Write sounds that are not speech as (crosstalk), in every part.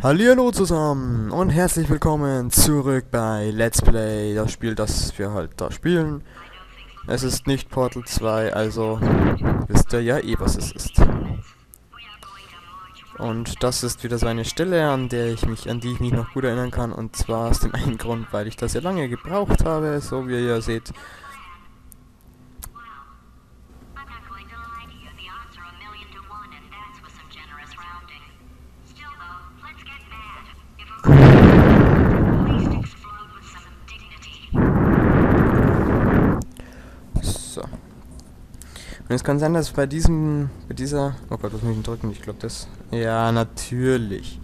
Hallo zusammen und herzlich willkommen zurück bei Let's Play, das Spiel, das wir halt da spielen. Es ist nicht Portal 2, also wisst ihr ja eh, was es ist. Und das ist wieder so eine Stelle, an der ich mich, an die ich mich noch gut erinnern kann, und zwar aus dem einen Grund, weil ich das sehr lange gebraucht habe, so wie ihr ja seht. So. Und es kann sein, dass bei diesem, bei dieser, oh Gott, was muss ich drücken? Ich glaube das, ja, natürlich.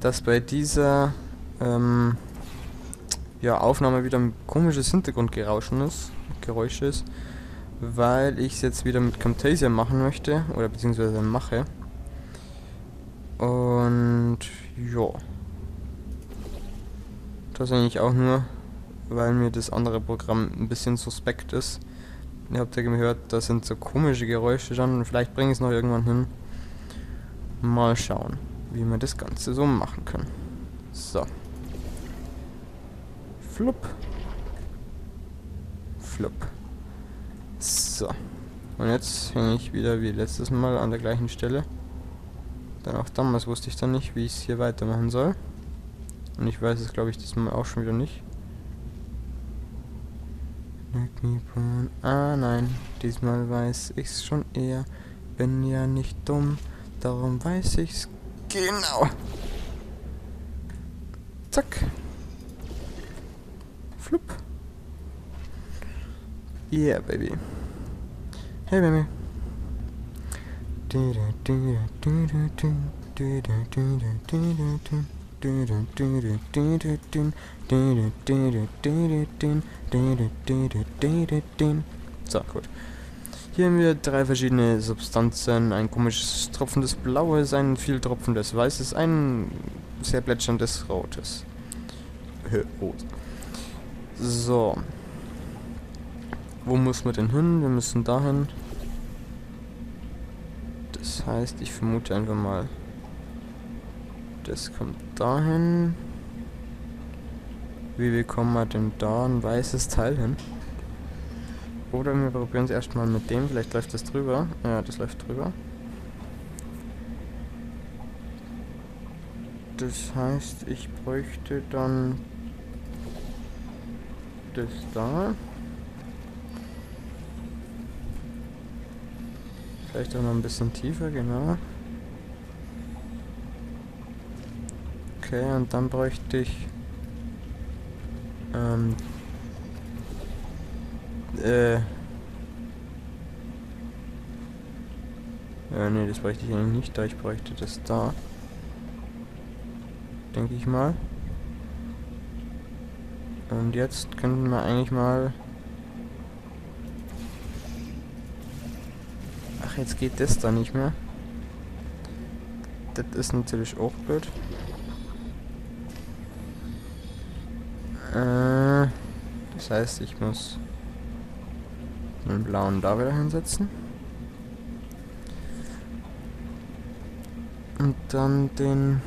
Dass bei dieser, ähm, ja, Aufnahme wieder ein komisches Hintergrundgerauschen ist, Geräusch ist, weil ich es jetzt wieder mit Camtasia machen möchte, oder beziehungsweise mache. Und, ja. Das eigentlich auch nur, weil mir das andere Programm ein bisschen suspekt ist. Ihr habt ja gehört, da sind so komische Geräusche schon. Vielleicht bringe ich es noch irgendwann hin. Mal schauen, wie wir das Ganze so machen können. So. Flupp. Flupp. So. Und jetzt hänge ich wieder wie letztes Mal an der gleichen Stelle. Denn auch damals wusste ich dann nicht, wie ich es hier weitermachen soll. Und ich weiß es, glaube ich, diesmal auch schon wieder nicht. Ah nein, diesmal weiß ich's schon eher. Bin ja nicht dumm, darum weiß ich's genau. Zack. Flup. Yeah, baby. Hey, baby. So, gut. Hier haben wir drei verschiedene Substanzen. Ein komisches tropfendes Blaues, ein viel tropfendes Weißes, ein sehr plätscherndes Rotes. Rot. So. Wo muss man denn hin? Wir müssen dahin. Das heißt, ich vermute einfach mal, das kommt dahin. Wie bekommen wir denn da ein weißes Teil hin? Oder wir probieren es erstmal mit dem, vielleicht läuft das drüber. Ja, das läuft drüber. Das heißt, ich bräuchte dann das da. Vielleicht auch noch ein bisschen tiefer, genau. Okay, und dann bräuchte ich ähm, äh. Ja, nee, das bräuchte ich eigentlich nicht da. Ich bräuchte das da. Denke ich mal. Und jetzt könnten wir eigentlich mal... Ach, jetzt geht das da nicht mehr. Das ist natürlich auch blöd. Äh, das heißt, ich muss den blauen da wieder hinsetzen. Und dann den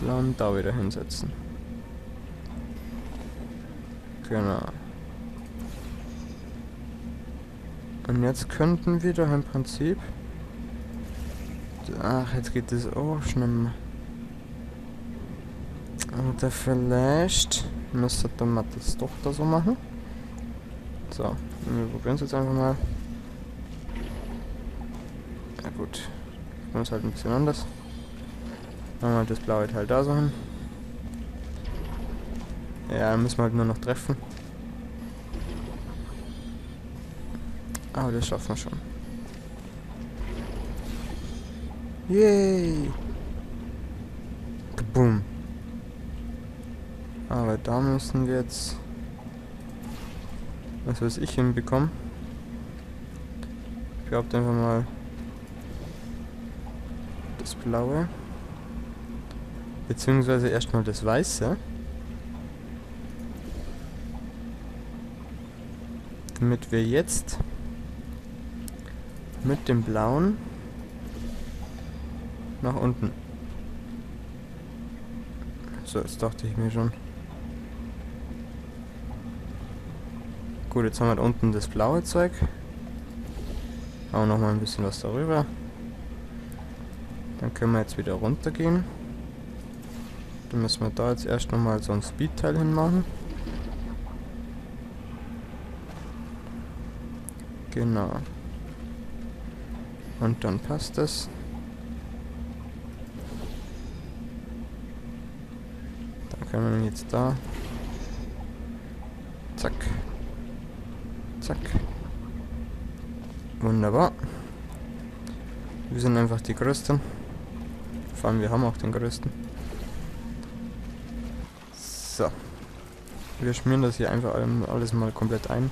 blauen da wieder hinsetzen. Genau. Und jetzt könnten wir doch im Prinzip... Ach, jetzt geht das auch schnell. Oder vielleicht müsste man das doch da so machen. So, wir probieren es jetzt einfach mal. Ja gut, machen es halt ein bisschen anders. Machen wir halt das blaue Teil da so hin. Ja, müssen wir halt nur noch treffen. Aber das schaffen wir schon. Yay! Kaboom! Aber da müssen wir jetzt was weiß ich hinbekommen. Ich glaube einfach mal das blaue. Beziehungsweise erstmal das weiße. Damit wir jetzt mit dem blauen nach unten So, das dachte ich mir schon. Gut, jetzt haben wir unten das blaue Zeug. Auch noch mal ein bisschen was darüber. Dann können wir jetzt wieder runtergehen. Dann müssen wir da jetzt erst noch mal so ein Speedteil hinmachen. Genau. Und dann passt das. Dann können wir jetzt da. Zack. Zack. Wunderbar. Wir sind einfach die Größten. Vor allem wir haben auch den Größten. So. Wir schmieren das hier einfach alles mal komplett ein.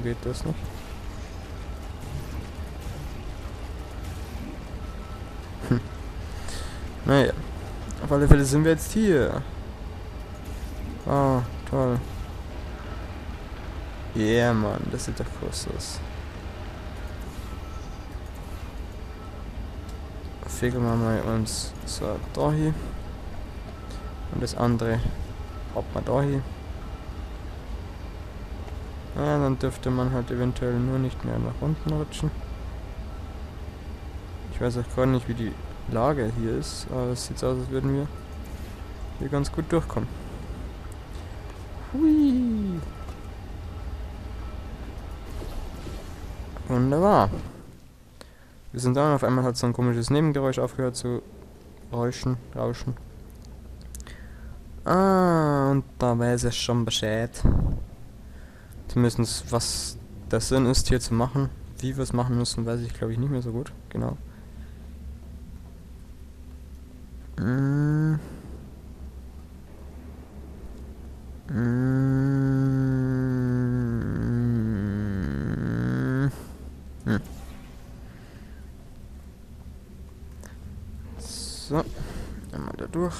Warum geht das nicht? Hm. Naja. Auf alle Fälle sind wir jetzt hier. Oh, toll. Yeah, Mann, das sieht doch groß aus. Fegen wir mal uns so da hier. Und das andere hat man da hier. Ja, dann dürfte man halt eventuell nur nicht mehr nach unten rutschen. Ich weiß auch gar nicht, wie die Lage hier ist, aber es sieht aus, als würden wir hier ganz gut durchkommen. Hui. Wunderbar. Wir sind da und auf einmal hat so ein komisches Nebengeräusch aufgehört zu räuschen, rauschen. Ah, und da weiß er schon Bescheid. Zumindest was der Sinn ist, hier zu machen. Wie wir es machen müssen, weiß ich glaube ich nicht mehr so gut. Genau. Mm. Mm. Hm. So, einmal da durch.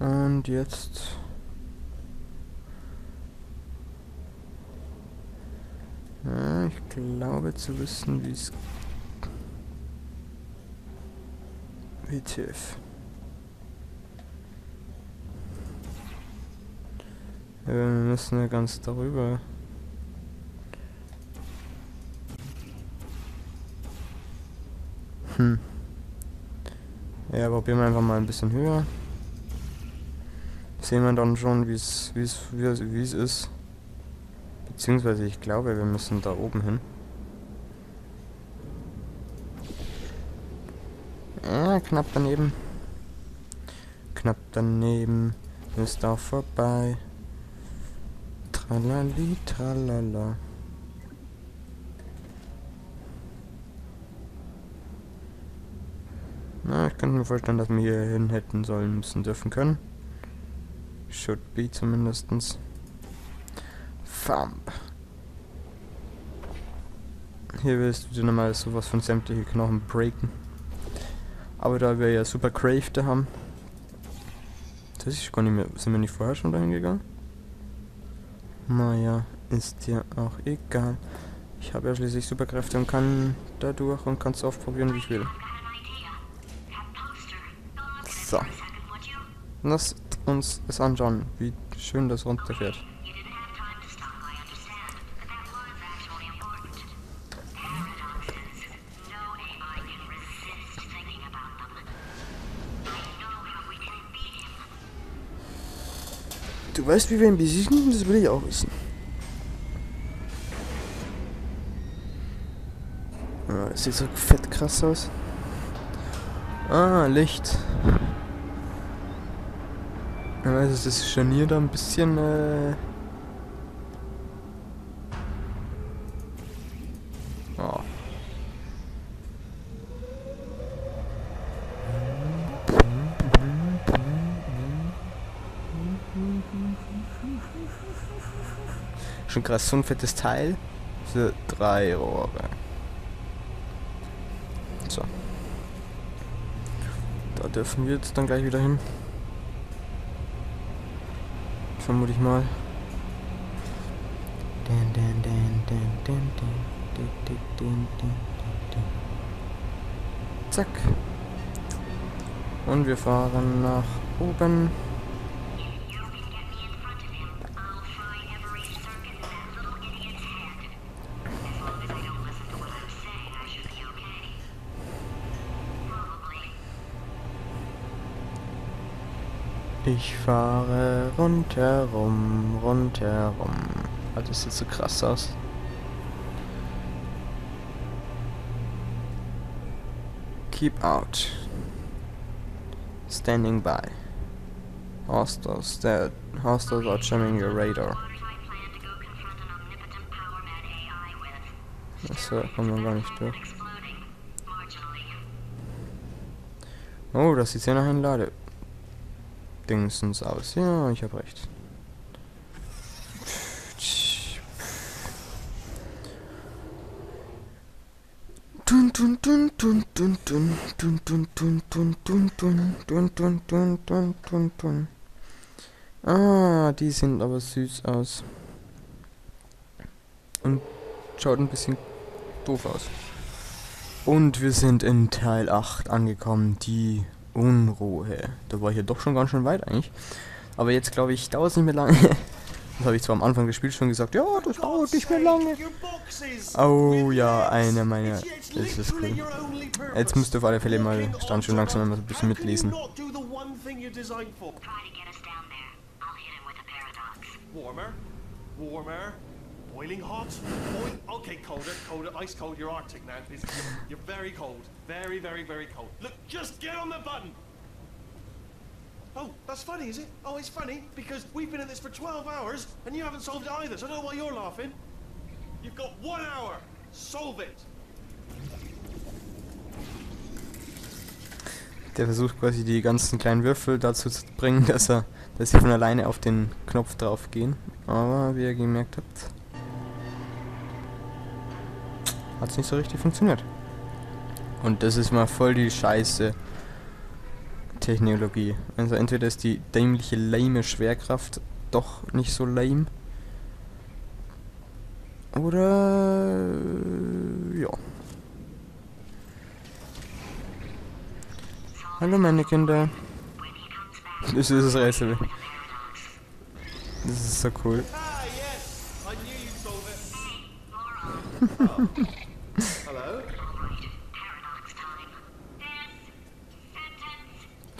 Und jetzt Ja, ich glaube zu wissen, wie es WTF. Ja, wir müssen ja ganz darüber. Hm. Ja, probieren wir einfach mal ein bisschen höher. Sehen wir dann schon, wie es ist. Beziehungsweise ich glaube, wir müssen da oben hin. Ja, knapp daneben. Knapp daneben. Ist auch vorbei. Tralali, tralala. Na, ich könnte mir vorstellen, dass wir hier hin hätten sollen müssen dürfen können. Should be zumindestens. Thumb. Hier wirst du nochmal sowas von sämtliche Knochen breaken. Aber da wir ja super Crafter haben. Das ist gar nicht mehr. Sind wir nicht vorher schon dahin gegangen? Naja, ist ja auch egal. Ich habe ja schließlich Superkräfte und kann dadurch und kann es oft probieren, wie ich will. So. Lass uns es anschauen, wie schön das runterfährt. Du weißt, wie wir ihn besiegen? Das will ich auch wissen. Ah, das sieht so fett krass aus. Ah, Licht. Also das Scharnier da ein bisschen äh Schon krass, so ein fettes Teil. Für drei Rohre. So. Da dürfen wir jetzt dann gleich wieder hin. Vermute ich mal. Zack. Und wir fahren nach oben. Ich fahre rundherum, rundherum. Ah, das sieht so krass aus. Keep out. Standing by. Hostiles that hostiles are jamming your radar. Achso, da kommt man gar nicht durch. Oh, das sieht ja nach einem Lade. Dingsens aus. Ja, ich habe recht. Dun dun dun dun dun dun dun dun dun dun dun dun dun dun dun dun dun dun Ah, die sehen aber süß aus. Und schaut ein bisschen doof aus. Und wir sind in Teil 8 angekommen, die Unruhe. Da war ich ja doch schon ganz schön weit eigentlich. Aber jetzt glaube ich, dauert es nicht mehr lange. (laughs) Das habe ich zwar am Anfang des Spiels schon gesagt, ja, das dauert nicht mehr lange. Oh ja, eine meiner. Das ist cool. Jetzt müsst ihr auf alle Fälle mal stand schon langsam mal so ein bisschen mitlesen. Try to get us down there. I'll hit him with a paradox. Warmer, warmer, boiling hot, boil. Okay, colder, colder, ice cold. You're Arctic now. You're, you're very cold, very, very, very cold. Look, just get on the button. Oh, that's funny, is it? Oh, it's funny because we've been at this for 12 hours and you haven't solved it either. So I don't know why you're laughing. You've got one hour. Solve it. Der versucht quasi die ganzen kleinen Würfel dazu zu bringen, dass er, dass sie von alleine auf den Knopf drauf gehen. Aber wie ihr gemerkt habt, hat es nicht so richtig funktioniert. Und das ist mal voll die Scheiße Technologie. Also entweder ist die dämliche lame Schwerkraft doch nicht so lame. Oder ja. Hallo meine Kinder. Das ist das Rätsel. Das ist so cool. (laughs)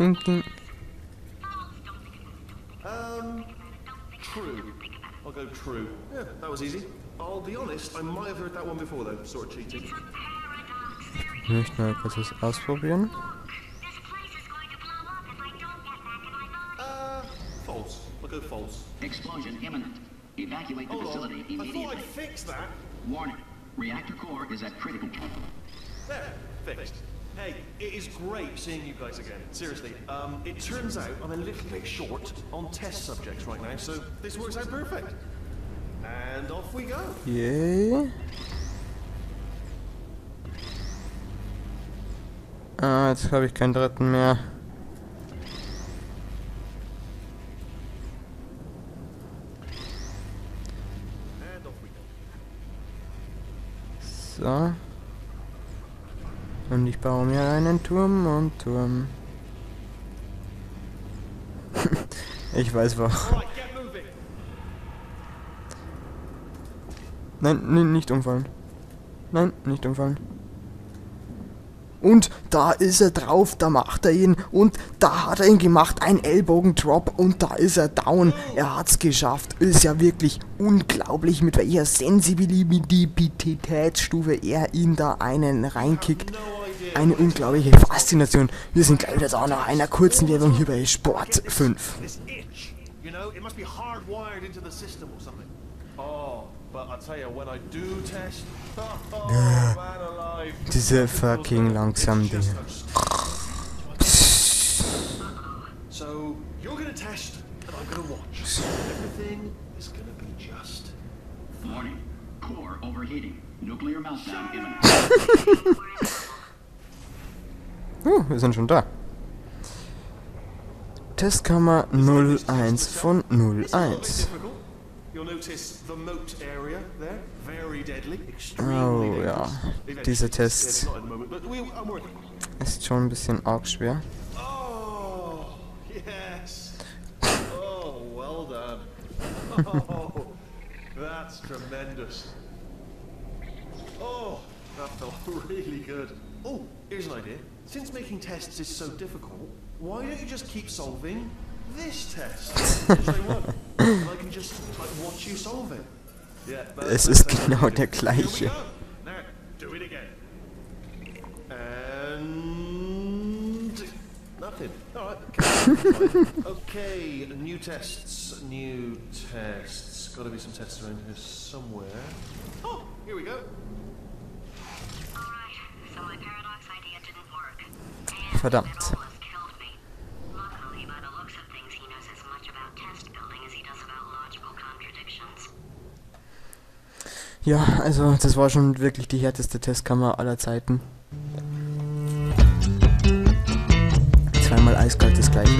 This sentence. Ding, ding. Um, true. I'll go true. Yeah, that was easy. I'll be honest, I might have heard that one before though, sort of cheating. Paradox. Ich möchte kurz was ausprobieren. This place is going to blow up if I don't get back in my body. Uh, false. I'll go false. Explosion imminent. Evacuate the Hold on. facility I thought. I'd fix that. Warning. Reactor core is at critical. There, fixed. Hey, it is great seeing you guys again. Seriously, um, it turns out I'm a little bit short on test subjects right now, so this works out perfect. And off we go. Yay. Ah, jetzt habe ich keinen dritten mehr. So. Und ich baue mir einen Turm und Turm. (laughs) ich weiß. Nein, nein, nicht umfallen. Nein, nicht umfallen. Und da ist er drauf, da macht er ihn. Und da hat er ihn gemacht, ein Ellbogendrop. Und da ist er down. Er hat's geschafft. Ist ja wirklich unglaublich, mit welcher Sensibilitätsstufe er ihn da einen reinkickt eine unglaubliche Faszination. Wir sind gleich wieder da nach einer kurzen Werbung hier bei Sport 5. (laughs) Diese fucking langsamen Dinge. So, you're gonna test and I'm gonna watch. Everything is gonna be just fine. Warning. Core overheating. Nuclear meltdown imminent. (laughs) Uh, wir sind schon da. Testkammer 01 von 01. Oh ja, dieser Test ist schon ein bisschen arg schwer. That's tremendous. Oh, that felt (laughs) really good. Oh, here's an idea. Since making tests is so difficult, why don't you just keep solving this test? Try one. And I can just like watch you solve it. Yeah, that- Es that ist sounds genau der. Here we gleiche. go. Now, do it again. And nothing. All right. Okay. (laughs) okay. New tests. New tests. Got to be some tests around here somewhere. Oh, here we go. Alright, so my paradox Verdammt. Ja, also das war schon wirklich die härteste Testkammer aller Zeiten. Zweimal eiskalt das gleiche.